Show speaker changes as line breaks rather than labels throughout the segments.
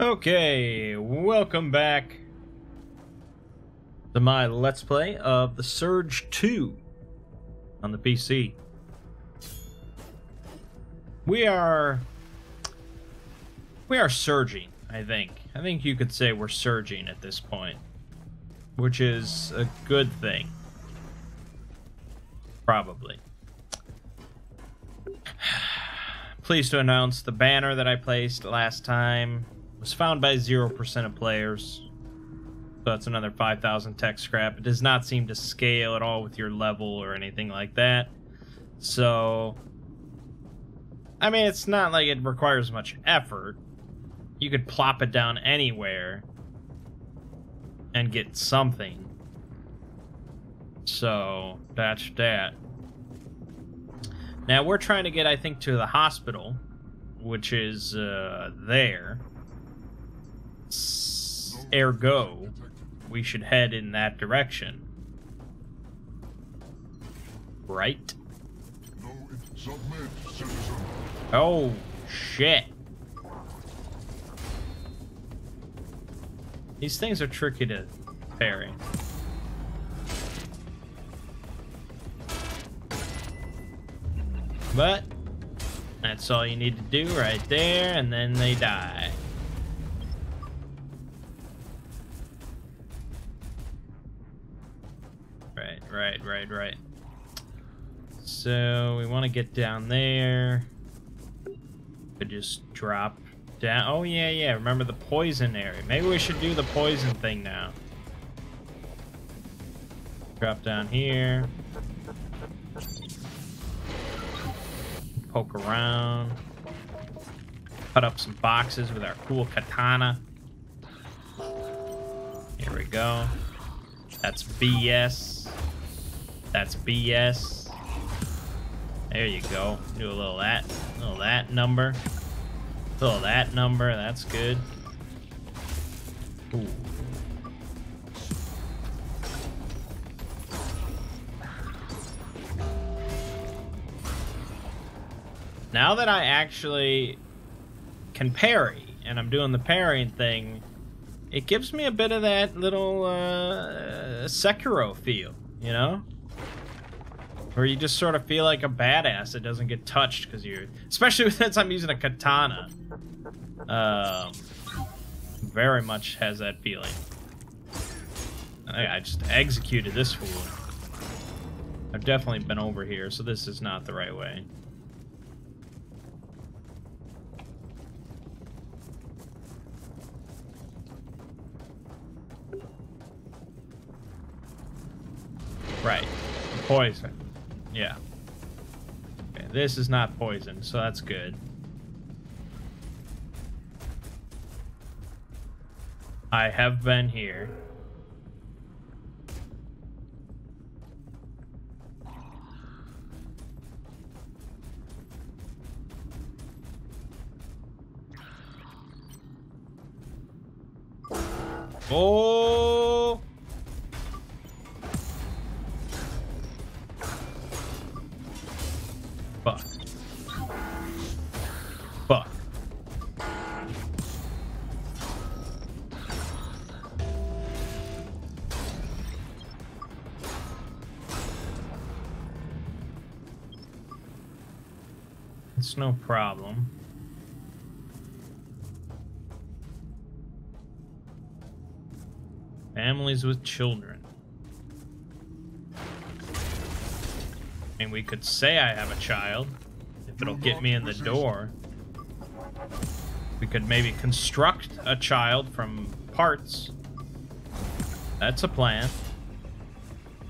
Okay, welcome back to my Let's Play of The Surge 2 on the PC. We are... We are surging, I think. I think you could say we're surging at this point. Which is a good thing. Probably. Pleased to announce the banner that I placed last time was found by 0% of players. So that's another 5,000 tech scrap. It does not seem to scale at all with your level or anything like that. So, I mean, it's not like it requires much effort. You could plop it down anywhere and get something. So, that's that. Now, we're trying to get, I think, to the hospital, which is uh, there. Ergo, we should head in that direction. Right? Oh, shit. These things are tricky to parry. But, that's all you need to do right there, and then they die. Right, right, right, right. So, we want to get down there. Could just drop down. Oh, yeah, yeah. Remember the poison area. Maybe we should do the poison thing now. Drop down here. Poke around. Cut up some boxes with our cool katana. Here we go. That's BS. That's BS. There you go. Do a little that, a little that number. A little that number. That's good. Ooh. Now that I actually can parry, and I'm doing the parrying thing, it gives me a bit of that little uh, Sekiro feel, you know? Where you just sort of feel like a badass that doesn't get touched because you're... Especially since I'm using a katana. Um, very much has that feeling. I, I just executed this fool. I've definitely been over here, so this is not the right way. Right. Poison. Yeah. Okay, this is not poison, so that's good. I have been here. Oh! Families with children. I mean, we could say I have a child, if it'll get me in the door. We could maybe construct a child from parts. That's a plan.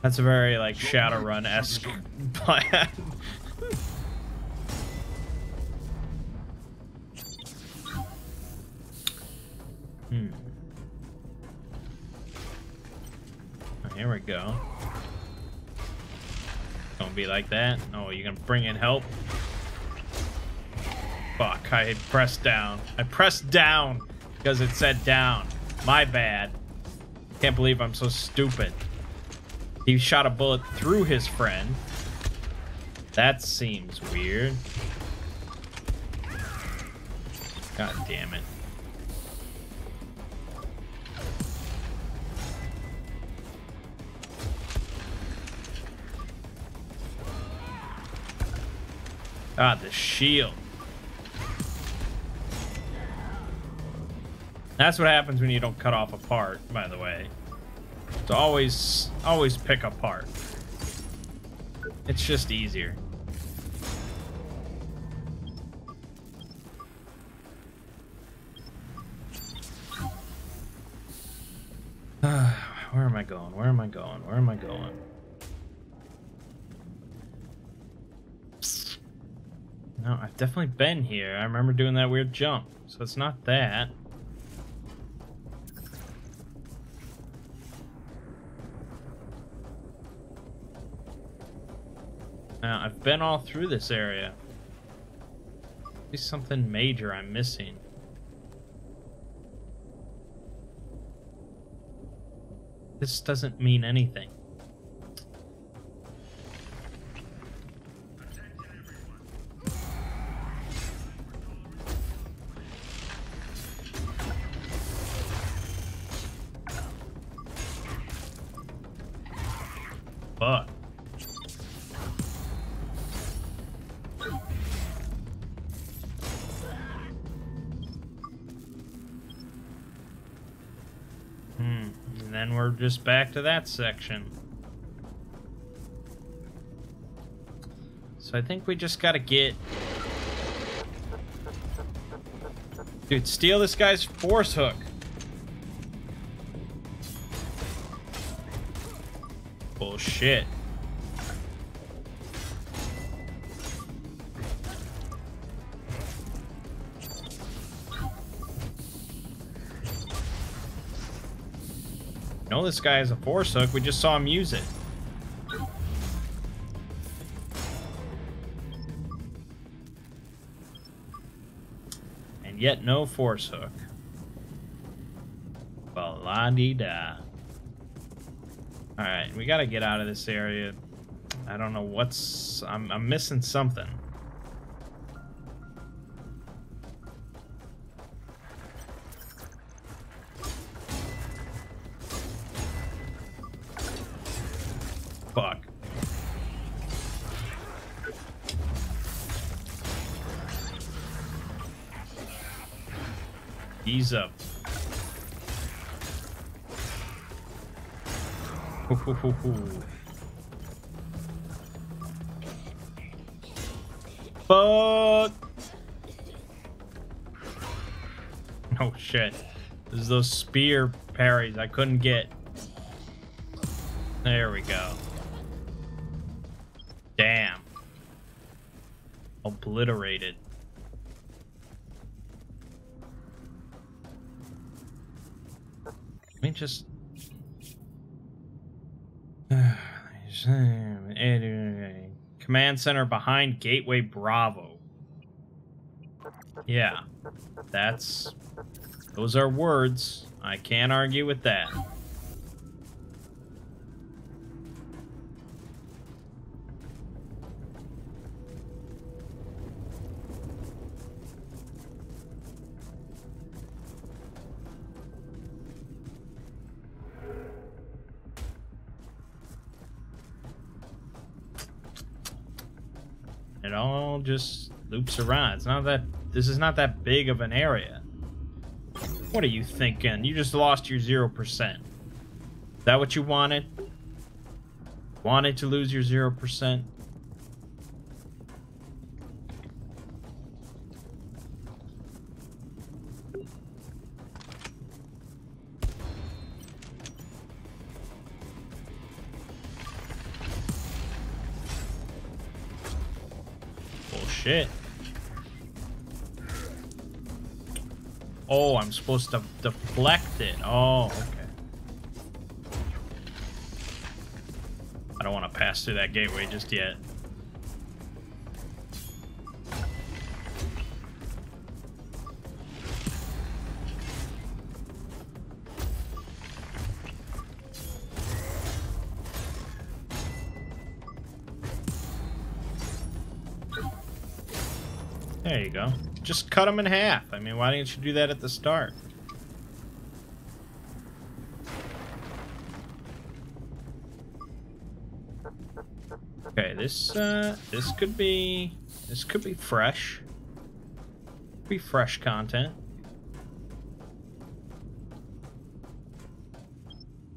That's a very, like, Shadowrun-esque plan. hmm. Here we go. Gonna be like that? Oh, you gonna bring in help? Fuck, I pressed down. I pressed down because it said down. My bad. Can't believe I'm so stupid. He shot a bullet through his friend. That seems weird. God damn it. God, the shield. That's what happens when you don't cut off a part, by the way. So always, always pick a part. It's just easier. Where am I going? Where am I going? Where am I going? No, I've definitely been here. I remember doing that weird jump. So it's not that. Now, I've been all through this area. Maybe something major I'm missing. This doesn't mean anything. Then we're just back to that section. So I think we just gotta get... Dude, steal this guy's force hook. Bullshit. This guy has a force hook. We just saw him use it. And yet no force hook. Well, la -dee da. Alright, we gotta get out of this area. I don't know what's... I'm, I'm missing something. Ease up. Fuck. Oh shit. This is those spear parries I couldn't get. There we go. Damn. Obliterated. Let me just... Command center behind Gateway Bravo. Yeah, that's... Those are words. I can't argue with that. Just loops around. It's not that... This is not that big of an area. What are you thinking? You just lost your 0%. Is that what you wanted? Wanted to lose your 0%? Bullshit. Oh, I'm supposed to deflect it. Oh, okay. I don't want to pass through that gateway just yet. Just cut them in half. I mean, why didn't you do that at the start? Okay, this, uh, this could be... This could be fresh. Be fresh content.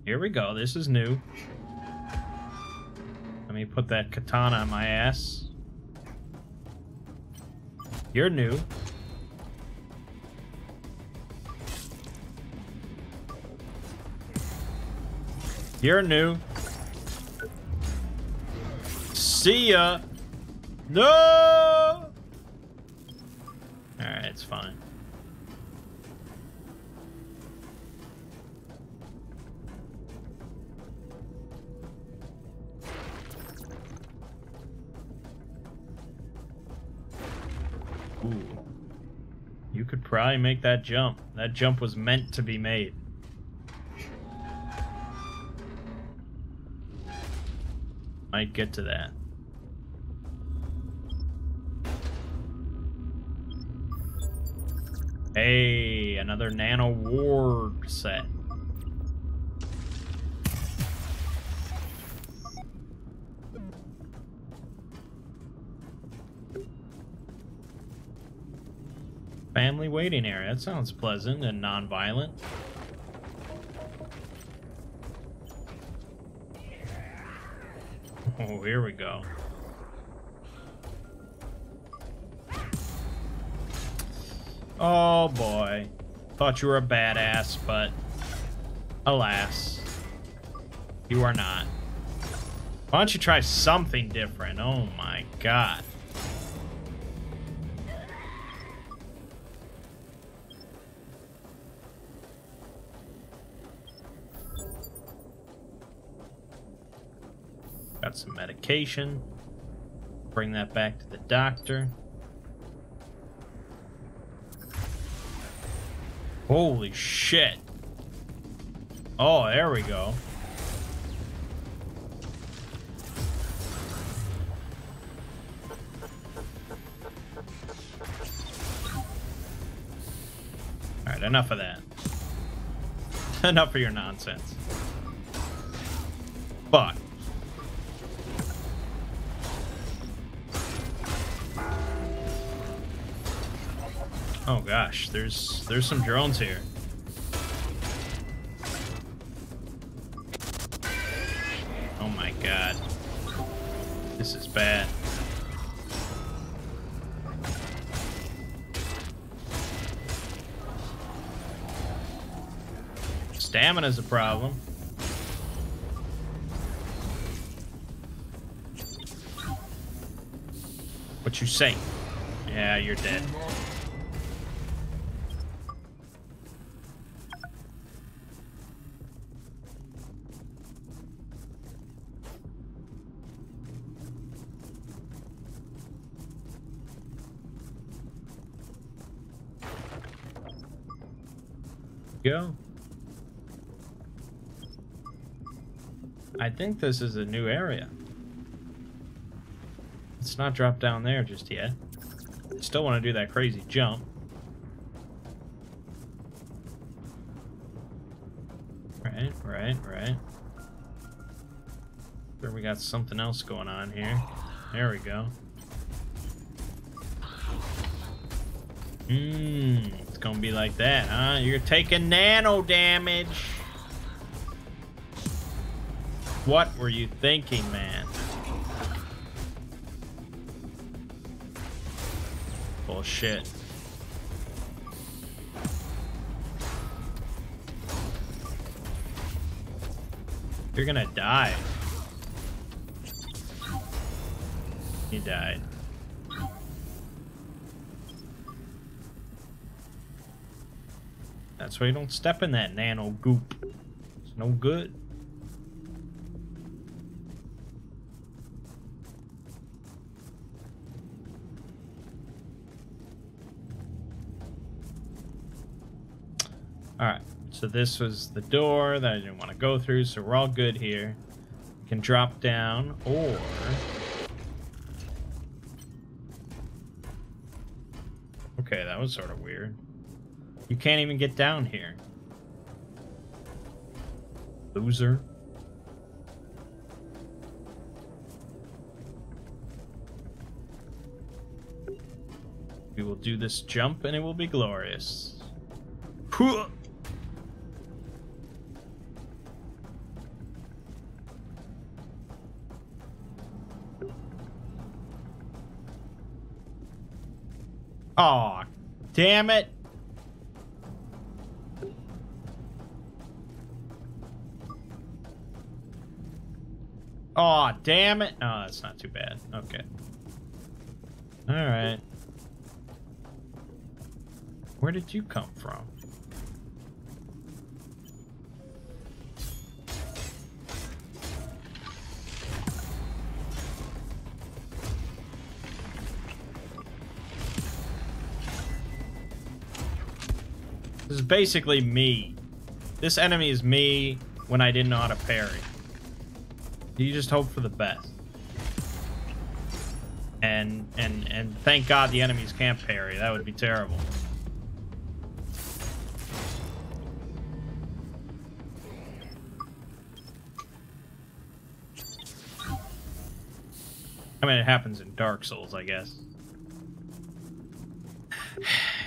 Here we go. This is new. Let me put that katana on my ass. You're new. You're new. See ya. No! Alright, it's fine. Ooh. You could probably make that jump. That jump was meant to be made. Might get to that. Hey, another Nano Ward set. Family waiting area. That sounds pleasant and non-violent. Oh, here we go. Oh boy. Thought you were a badass, but alas, you are not. Why don't you try something different? Oh my god. Got some medication. Bring that back to the doctor. Holy shit. Oh, there we go. Alright, enough of that. enough of your nonsense. Fuck. Oh gosh, there's there's some drones here. Oh my god. This is bad. Stamina's a problem. What you say? Yeah, you're dead. I think this is a new area. It's not dropped down there just yet. I still want to do that crazy jump. Right, right, right. There we got something else going on here. There we go. Mmm, it's gonna be like that, huh? You're taking nano damage. What were you thinking, man? Bullshit. You're gonna die. He died. That's why you don't step in that nano goop. It's no good. Alright, so this was the door that I didn't want to go through, so we're all good here. We can drop down, or... Okay, that was sort of weird. You can't even get down here. Loser. We will do this jump and it will be glorious. Aw, damn it. Aw, damn it. Oh, that's not too bad. Okay. Alright. Where did you come from? Basically me. This enemy is me when I didn't know how to parry. You just hope for the best. And and and thank God the enemies can't parry. That would be terrible. I mean, it happens in Dark Souls, I guess.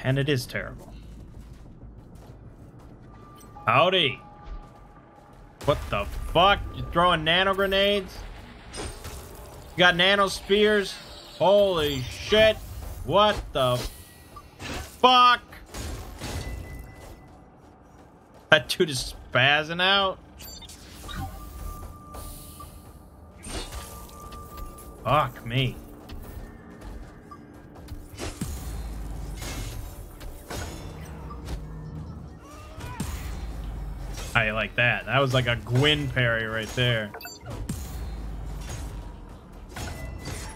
And it is terrible. Howdy. What the fuck? You throwing nano grenades? You got nano spears? Holy shit. What the fuck? That dude is spazzing out. Fuck me. I like that. That was like a Gwyn parry right there.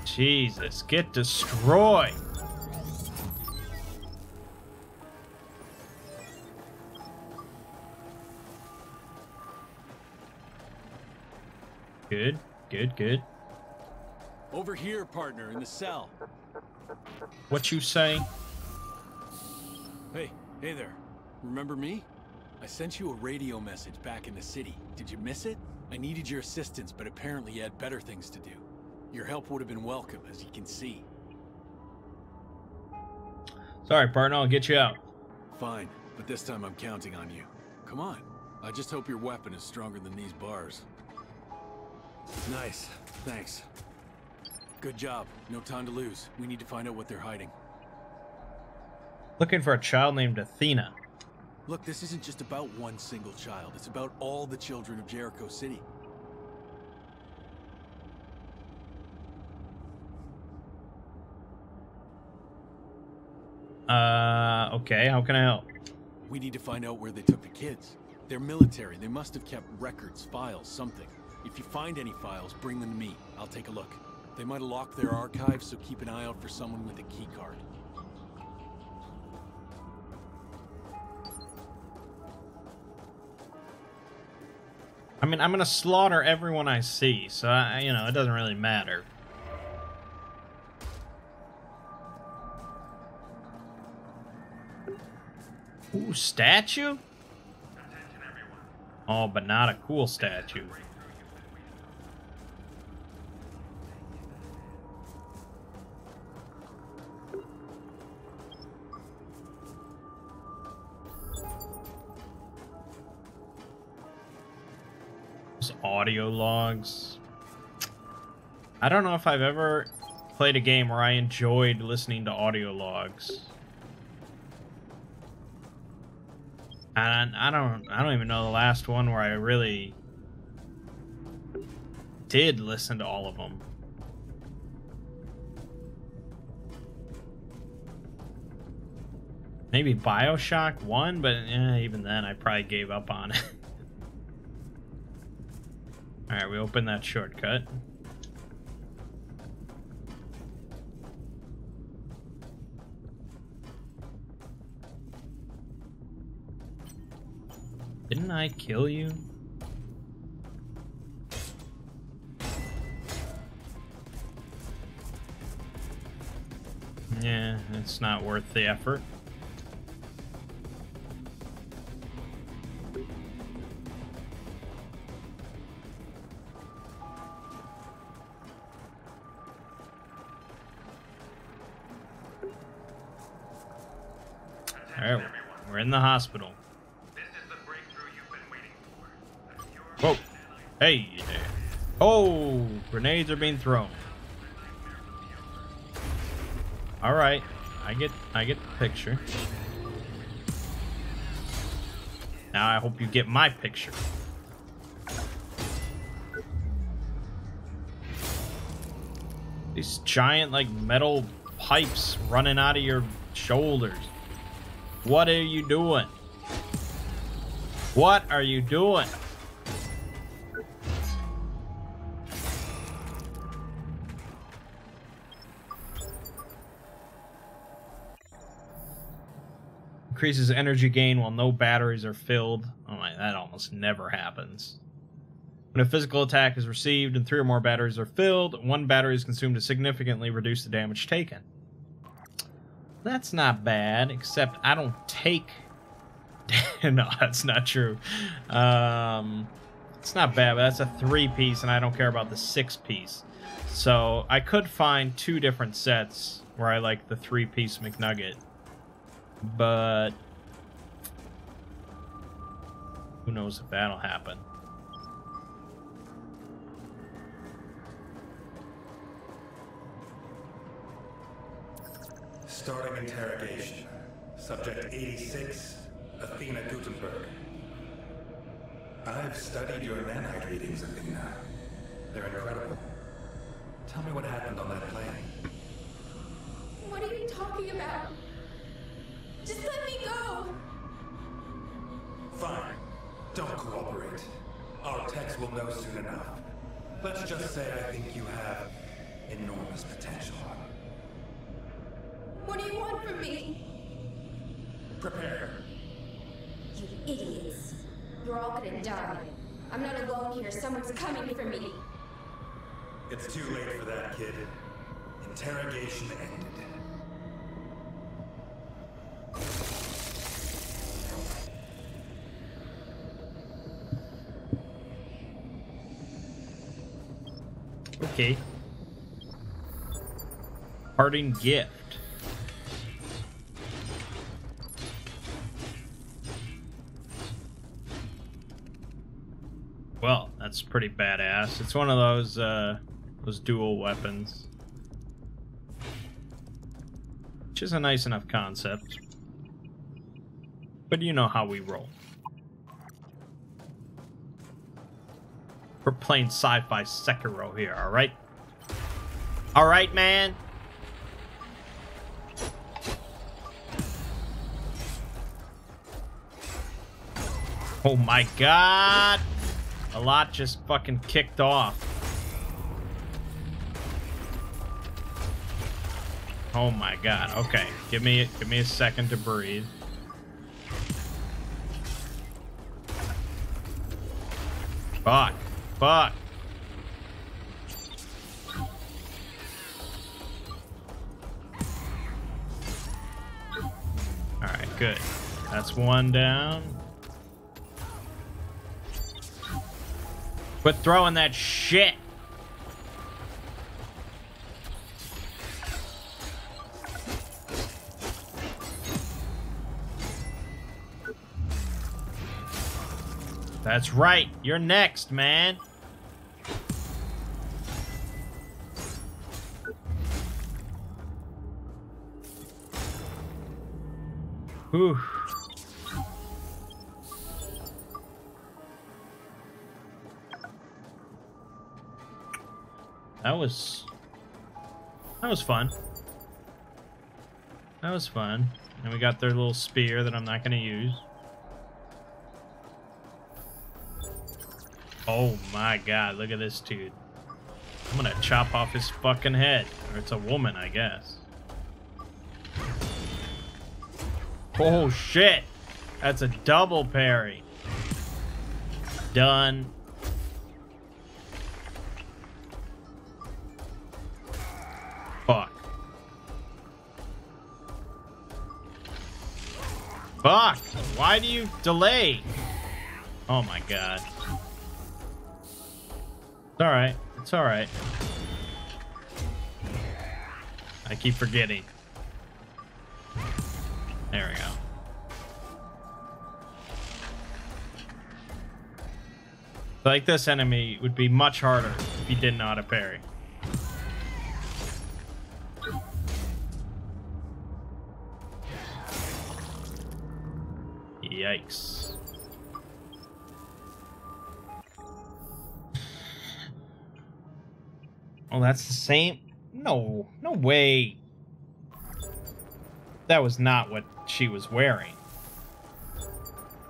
Jesus, get destroyed. Good, good, good.
Over here, partner, in the cell.
What you say?
Hey, hey there. Remember me? I sent you a radio message back in the city. Did you miss it? I needed your assistance, but apparently you had better things to do. Your help would have been welcome, as you can see.
Sorry, partner, I'll get you out.
Fine, but this time I'm counting on you. Come on. I just hope your weapon is stronger than these bars. Nice. Thanks. Good job. No time to lose. We need to find out what they're hiding.
Looking for a child named Athena.
Look, this isn't just about one single child. It's about all the children of Jericho City.
Uh, okay, how can I help?
We need to find out where they took the kids. They're military. They must have kept records, files, something. If you find any files, bring them to me. I'll take a look. They might have locked their archives, so keep an eye out for someone with a key
I mean, I'm gonna slaughter everyone I see, so I, you know, it doesn't really matter. Ooh, statue? Oh, but not a cool statue. Audio logs. I don't know if I've ever played a game where I enjoyed listening to audio logs. And I don't I don't even know the last one where I really did listen to all of them. Maybe BioShock 1, but eh, even then I probably gave up on it. Alright, we open that shortcut. Didn't I kill you? Yeah, it's not worth the effort. Alright, we're in the hospital. Whoa. Hey there. Oh, grenades are being thrown. Alright. I get I get the picture. Now I hope you get my picture. These giant like metal pipes running out of your shoulders. What are you doing? What are you doing? Increases energy gain while no batteries are filled. Oh my, that almost never happens. When a physical attack is received and three or more batteries are filled, one battery is consumed to significantly reduce the damage taken. That's not bad, except I don't take... no, that's not true. Um, it's not bad, but that's a three-piece, and I don't care about the six-piece. So I could find two different sets where I like the three-piece McNugget. But... Who knows if that'll happen.
Starting interrogation. Subject 86, Athena Gutenberg. I've studied your nanite readings, Athena. They're incredible. Tell me what happened on that plane.
What are you talking about? Just let me go!
Fine. Don't cooperate. Our techs will know soon enough. Let's just say I think you have enormous potential.
What do you want from me?
Prepare.
You idiots. You're all gonna die. I'm not alone here. Someone's coming for me.
It's too late for that, kid. Interrogation ended.
Okay. Parting gift. Pretty badass. It's one of those uh those dual weapons. Which is a nice enough concept. But you know how we roll. We're playing sci-fi Sekiro here, alright? Alright, man? Oh my god! A lot just fucking kicked off. Oh my god. Okay, give me give me a second to breathe. Fuck. Fuck. Alright, good. That's one down. Quit throwing that shit. That's right. You're next, man. Whew. That was... That was fun. That was fun. And we got their little spear that I'm not going to use. Oh my god, look at this dude. I'm gonna chop off his fucking head. Or it's a woman, I guess. Oh shit! That's a double parry. Done. Fuck! Why do you delay? Oh my god. It's alright. It's alright. I keep forgetting. There we go. Like this enemy would be much harder if you didn't know how to parry. Oh, that's the same? No, no way. That was not what she was wearing.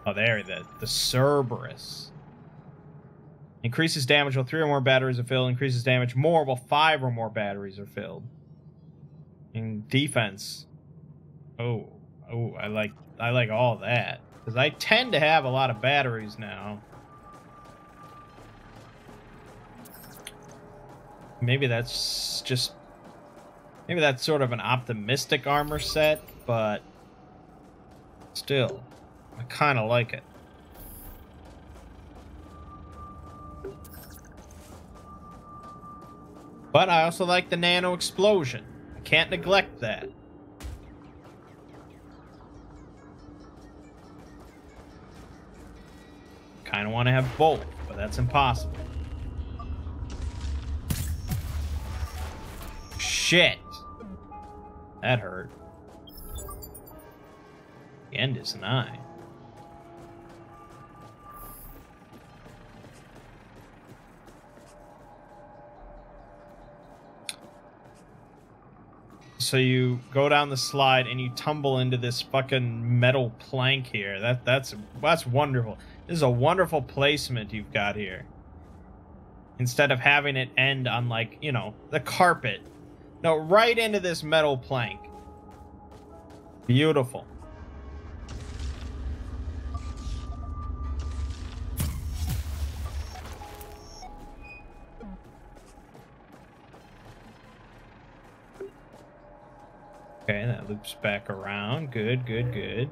Oh, there, the, the Cerberus. Increases damage while three or more batteries are filled. Increases damage more while five or more batteries are filled. In defense. Oh, oh, I like I like all that because I tend to have a lot of batteries now. Maybe that's just maybe that's sort of an optimistic armor set, but still, I kind of like it. But I also like the nano explosion. I can't neglect that. Kind of want to have both, but that's impossible. Shit. That hurt. The end is nigh. So you go down the slide and you tumble into this fucking metal plank here. That that's that's wonderful. This is a wonderful placement you've got here. Instead of having it end on like, you know, the carpet. No, right into this metal plank. Beautiful. Okay, that loops back around. Good, good, good.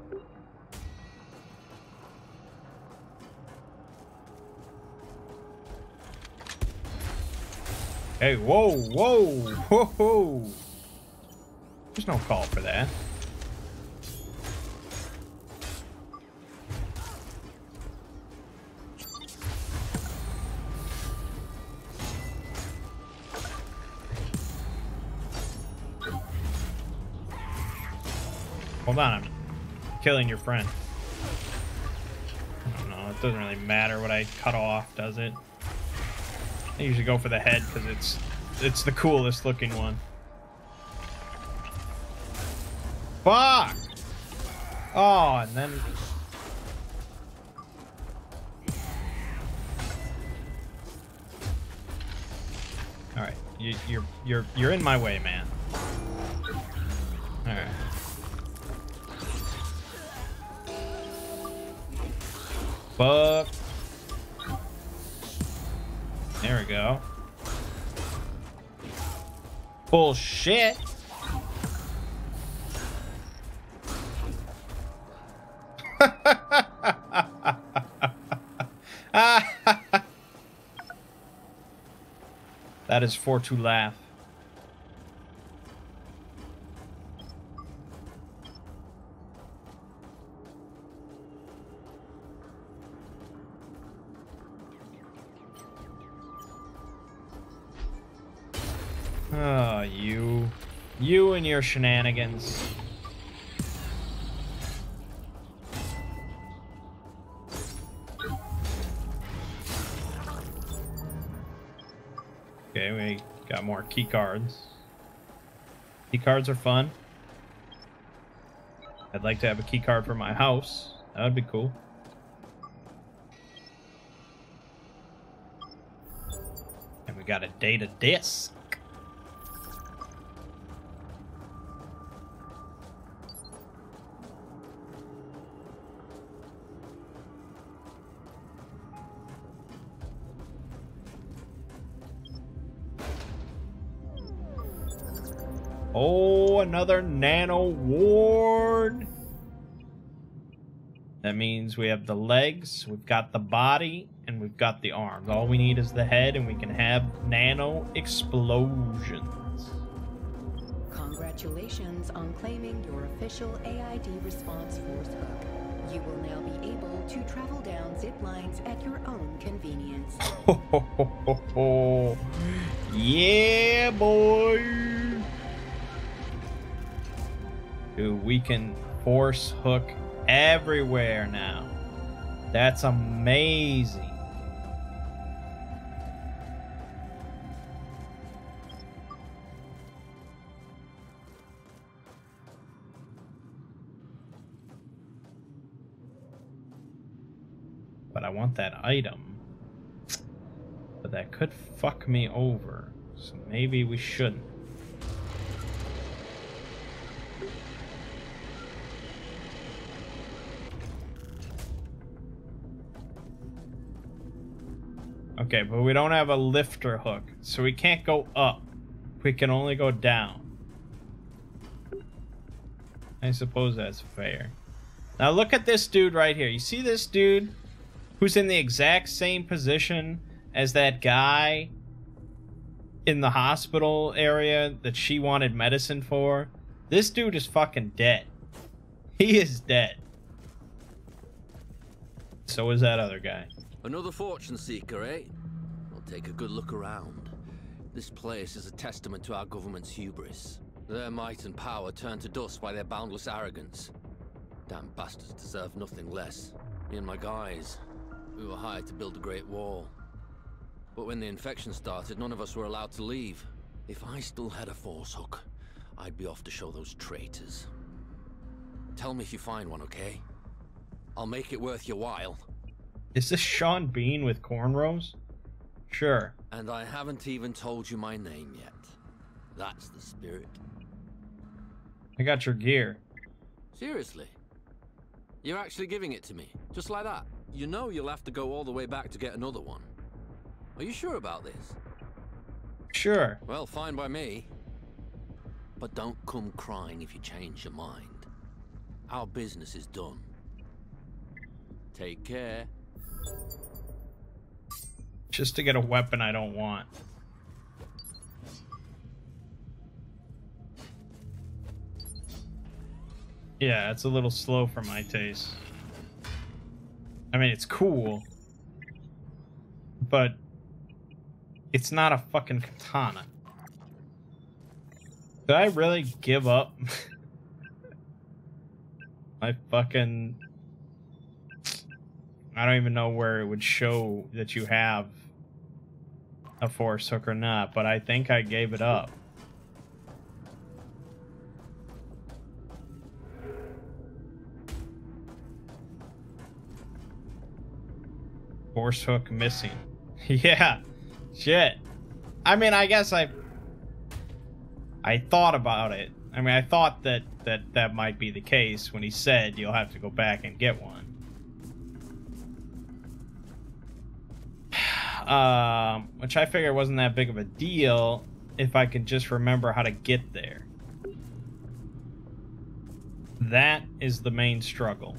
Hey, whoa, whoa, whoa, whoa. There's no call for that. Hold on, I'm killing your friend. I don't know, it doesn't really matter what I cut off, does it? I usually go for the head because it's it's the coolest looking one. Fuck! Oh, and then... Alright, you, you're, you're, you're in my way, man. Alright. Fuck. There we go. Bullshit. that is for to laugh. Your shenanigans. Okay, we got more key cards. Key cards are fun. I'd like to have a key card for my house. That would be cool. And we got a data disc. Another nano ward. That means we have the legs, we've got the body, and we've got the arms. All we need is the head, and we can have nano explosions.
Congratulations on claiming your official AID response force hook. You will now be able to travel down zip lines at your own convenience.
yeah, boy. Dude, we can force hook everywhere now. That's amazing. But I want that item. But that could fuck me over. So maybe we shouldn't. Okay, but we don't have a lifter hook, so we can't go up. We can only go down. I suppose that's fair. Now look at this dude right here. You see this dude who's in the exact same position as that guy in the hospital area that she wanted medicine for? This dude is fucking dead. He is dead. So is that other guy.
Another fortune seeker, eh? Well, take a good look around. This place is a testament to our government's hubris. Their might and power turned to dust by their boundless arrogance. Damn bastards deserve nothing less. Me and my guys, we were hired to build the great wall. But when the infection started, none of us were allowed to leave. If I still had a force hook, I'd be off to show those traitors. Tell me if you find one, okay? I'll make it worth your while.
Is this Sean Bean with cornrows? Sure.
And I haven't even told you my name yet. That's the spirit.
I got your gear.
Seriously? You're actually giving it to me, just like that? You know you'll have to go all the way back to get another one. Are you sure about this?
Sure.
Well, fine by me. But don't come crying if you change your mind. Our business is done. Take care.
Just to get a weapon I don't want. Yeah, it's a little slow for my taste. I mean, it's cool. But it's not a fucking katana. Did I really give up my fucking I don't even know where it would show that you have a force hook or not, but I think I gave it up. Force hook missing. yeah. Shit. I mean, I guess I I thought about it. I mean, I thought that that that might be the case when he said you'll have to go back and get one. Um, which I figured wasn't that big of a deal if I could just remember how to get there. That is the main struggle.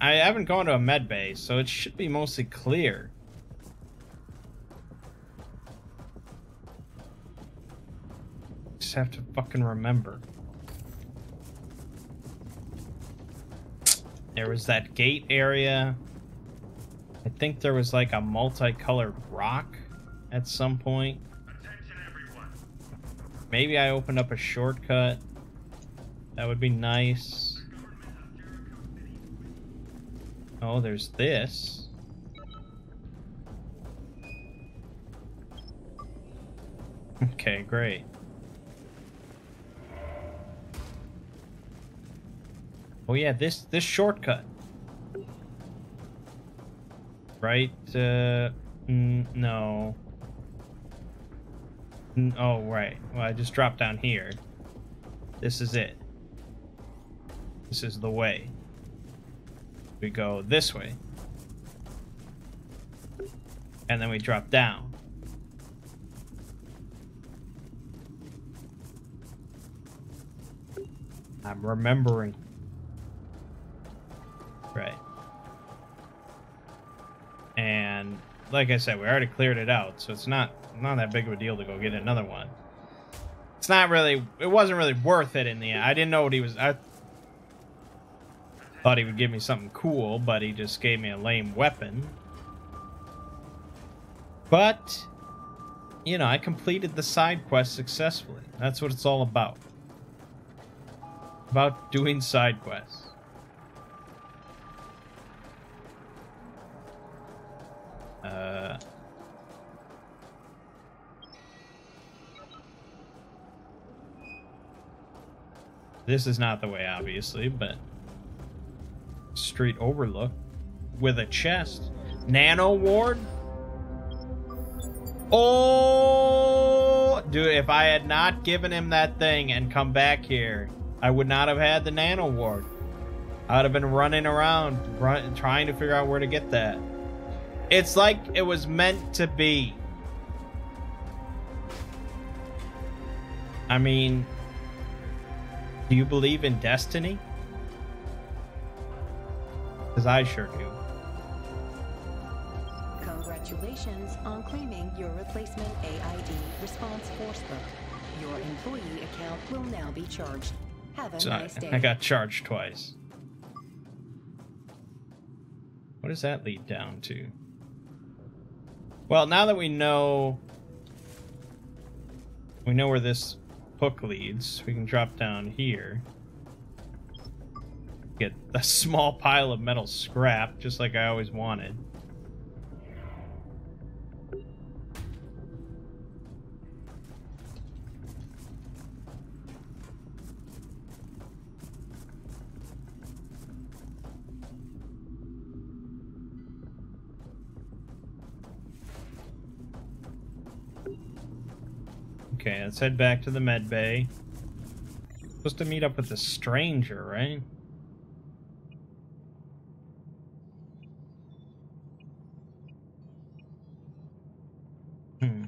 I haven't gone to a med base, so it should be mostly clear. Just have to fucking remember. There was that gate area. I think there was like a multicolored rock at some point. Maybe I opened up a shortcut. That would be nice. Oh, there's this. Okay, great. Oh yeah, this this shortcut. Right? Uh, no. Oh right. Well, I just dropped down here. This is it. This is the way. We go this way. And then we drop down. I'm remembering. And like I said, we already cleared it out, so it's not not that big of a deal to go get another one. It's not really it wasn't really worth it in the end. I didn't know what he was I Thought he would give me something cool, but he just gave me a lame weapon. But, you know, I completed the side quest successfully. That's what it's all about. About doing side quests. Uh... This is not the way, obviously, but... Street Overlook. With a chest. Nano Ward? Oh! Dude, if I had not given him that thing and come back here, I would not have had the Nano Ward. I would have been running around, run, trying to figure out where to get that. It's like it was meant to be. I mean, do you believe in destiny? Because I sure do.
Congratulations on claiming your replacement AID response force hook. Your employee account will now be charged. Have a
So
nice day.
I got charged twice. What does that lead down to? Well, now that we know we know where this hook leads, we can drop down here. Get a small pile of metal scrap, just like I always wanted. Let's head back to the med bay. Supposed to meet up with the stranger, right? Hmm.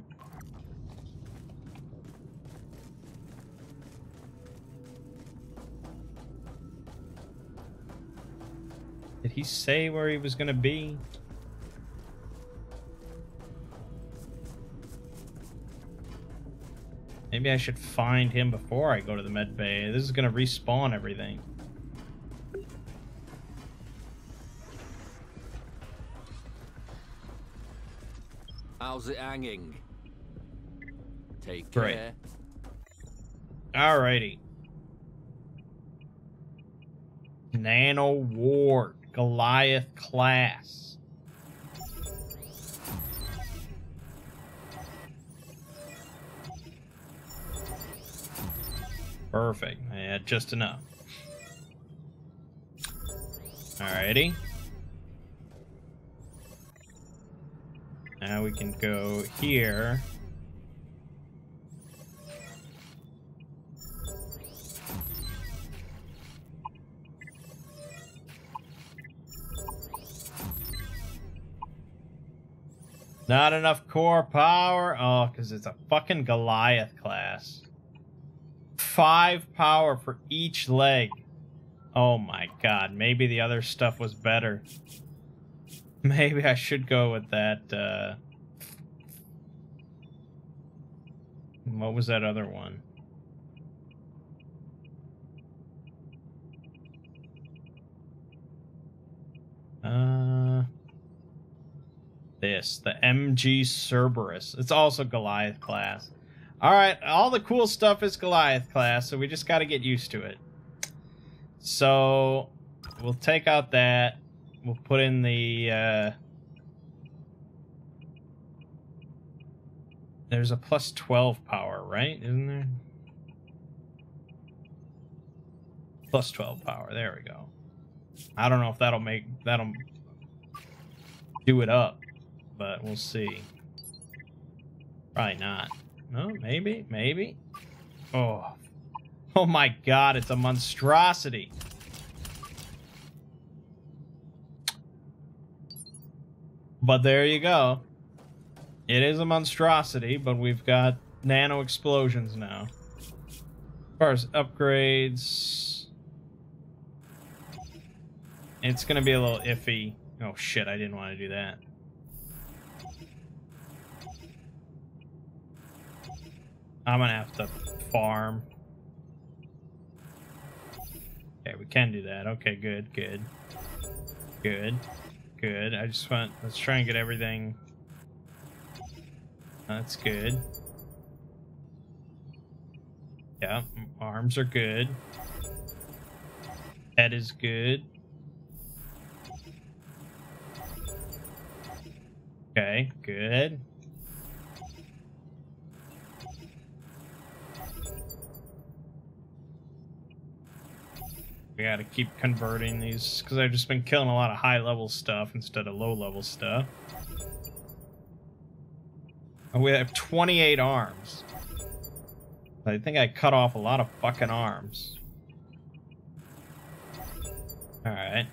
Did he say where he was gonna be? Maybe I should find him before I go to the med bay. This is gonna respawn everything.
How's it hanging? Take
Great.
care.
Alrighty. Nano Ward, Goliath class. Perfect. I had just enough. Alrighty. Now we can go here. Not enough core power? Oh, because it's a fucking Goliath class. Five power for each leg. Oh my god, maybe the other stuff was better. Maybe I should go with that, uh... What was that other one? Uh... This, the MG Cerberus. It's also Goliath class. Alright, all the cool stuff is Goliath class, so we just gotta get used to it. So, we'll take out that. We'll put in the, uh... There's a plus 12 power, right? Isn't there? Plus 12 power, there we go. I don't know if that'll make, that'll do it up, but we'll see. Probably not. No, maybe, maybe. Oh. Oh my god, it's a monstrosity. But there you go. It is a monstrosity, but we've got nano explosions now. As far as upgrades... It's gonna be a little iffy. Oh shit, I didn't want to do that. I'm gonna have to farm. Okay, we can do that. Okay, good, good. Good. Good. I just want... Let's try and get everything... That's good. Yeah, arms are good. Head is good. Okay, good. We gotta keep converting these, because I've just been killing a lot of high-level stuff instead of low-level stuff. And we have 28 arms. I think I cut off a lot of fucking arms. Alright.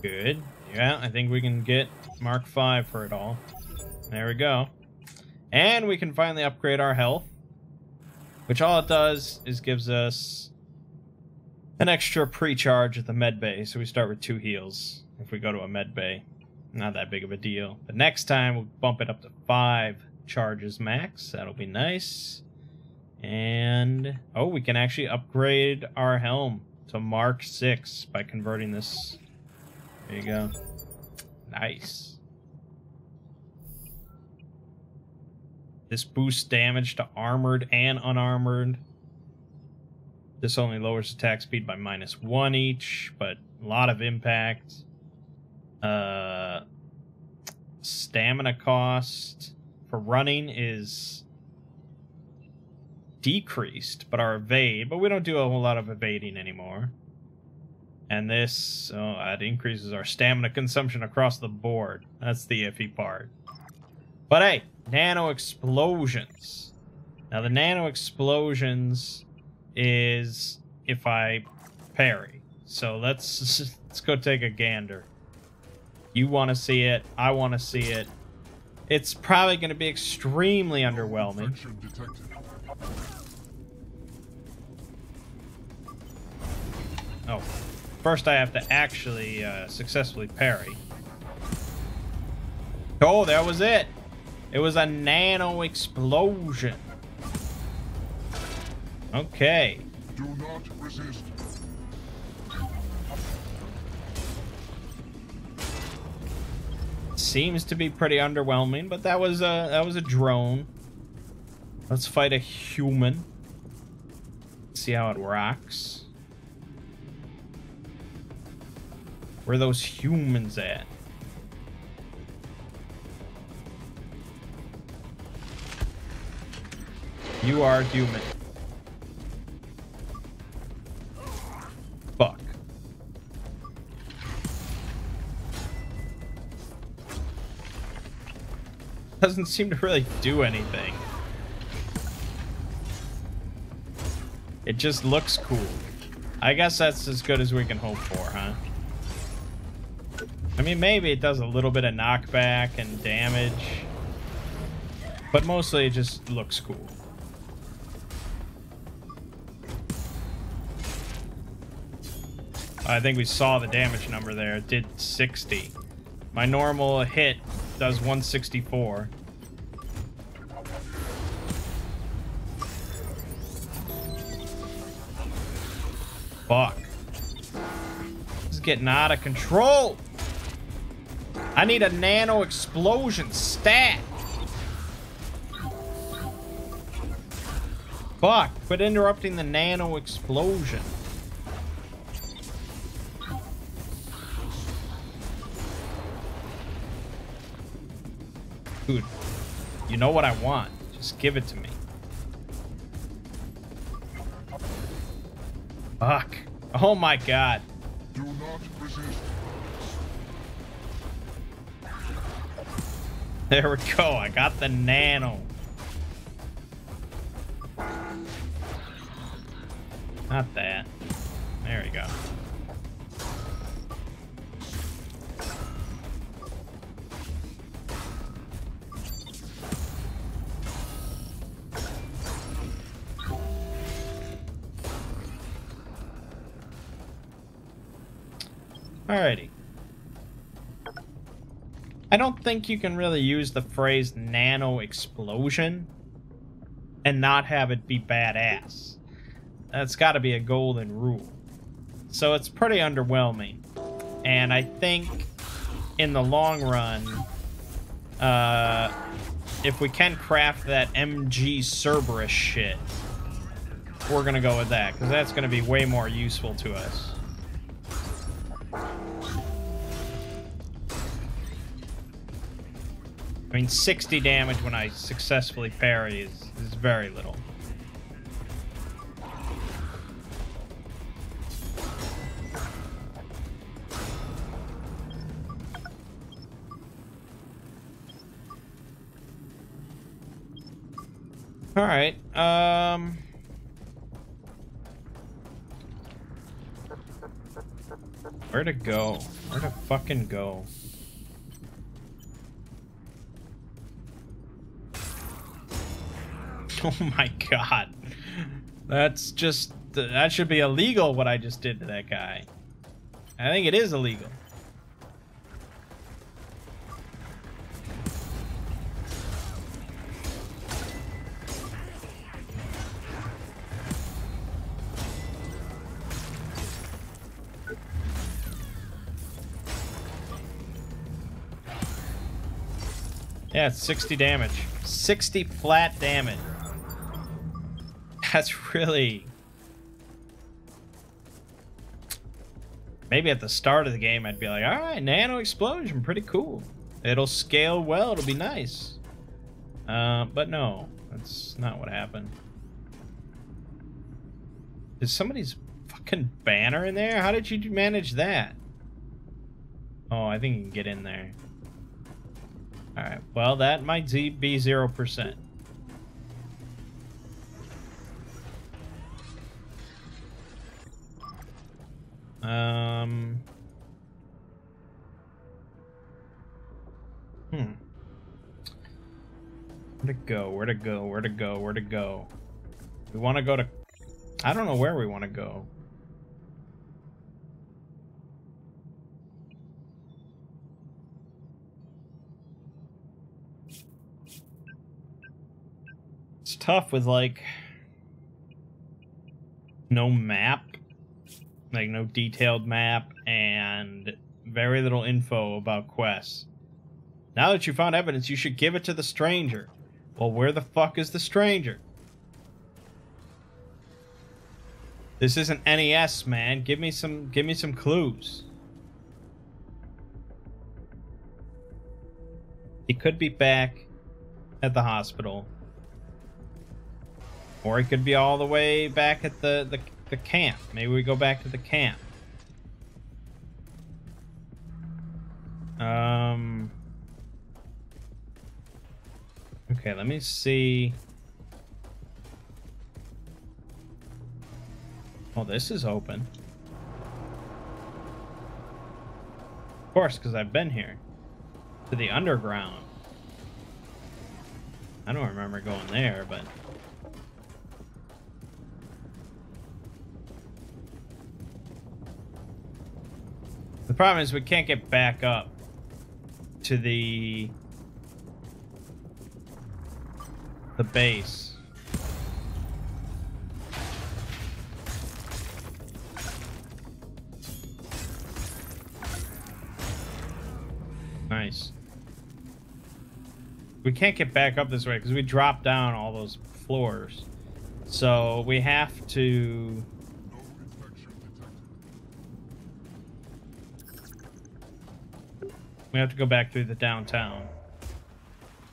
Good. Yeah, I think we can get Mark 5 for it all. There we go. And we can finally upgrade our health. Which all it does is gives us an extra pre-charge at the med bay. So we start with two heals if we go to a med bay. Not that big of a deal. But next time we'll bump it up to five charges max. That'll be nice. And oh, we can actually upgrade our helm to Mark 6 by converting this. There you go. Nice. This boosts damage to armored and unarmored. This only lowers attack speed by minus one each, but a lot of impact. Uh, stamina cost for running is decreased, but our evade, but we don't do a whole lot of evading anymore. And this, oh, it increases our stamina consumption across the board. That's the iffy part. But hey, nano explosions. Now the nano explosions is if I parry. So let's let's go take a gander. You want to see it. I want to see it. It's probably going to be extremely underwhelming. Oh, first I have to actually uh, successfully parry. Oh, that was it. It was a nano explosion. Okay.
Do not resist.
Seems to be pretty underwhelming, but that was a that was a drone. Let's fight a human. See how it rocks. Where those humans at? You are human. Fuck. Doesn't seem to really do anything. It just looks cool. I guess that's as good as we can hope for, huh? I mean, maybe it does a little bit of knockback and damage. But mostly it just looks cool. I think we saw the damage number there. It did 60. My normal hit does 164. Fuck. This is getting out of control. I need a nano explosion stat. Fuck, quit interrupting the nano explosion. Dude, you know what I want. Just give it to me. Fuck. Oh my god.
Do not resist.
There we go. I got the nano. Not that. Alrighty. I don't think you can really use the phrase nano explosion and not have it be badass. That's got to be a golden rule. So it's pretty underwhelming. And I think in the long run, uh, if we can craft that MG Cerberus shit, we're going to go with that. Because that's going to be way more useful to us. I mean, 60 damage when I successfully parry is, is very little. All right. Um. Where to go? Where to fucking go? Oh my god. That's just that should be illegal what I just did to that guy. I think it is illegal. Yeah, it's 60 damage. 60 flat damage. That's really... Maybe at the start of the game I'd be like, alright, nano explosion, pretty cool. It'll scale well, it'll be nice. Uh, but no, that's not what happened. Is somebody's fucking banner in there? How did you manage that? Oh, I think you can get in there. Alright, well, that might be 0%. Um... Hmm. Where to go? Where to go? Where to go? Where to go? We want to go to... I don't know where we want to go. It's tough with, like, no map. Like, no detailed map and very little info about quests. Now that you found evidence, you should give it to the stranger. Well, where the fuck is the stranger? This isn't NES, man. Give me some give me some clues. He could be back at the hospital. Or he could be all the way back at the, the, the camp. Maybe we go back to the camp. Um... Okay, let me see. Oh, this is open. Of course, because I've been here. To the underground. I don't remember going there, but... The problem is we can't get back up to the the base. Nice. We can't get back up this way because we dropped down all those floors. So we have to... We have to go back through the downtown.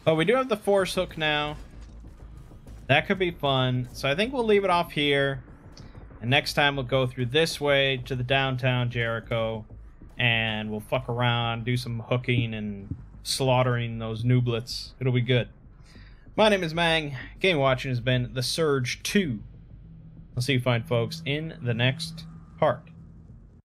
But we do have the force hook now. That could be fun. So I think we'll leave it off here. And next time we'll go through this way to the downtown Jericho. And we'll fuck around, do some hooking and slaughtering those nooblets. It'll be good. My name is Mangg. Game watching has been The Surge 2. I'll see you fine folks in the next part.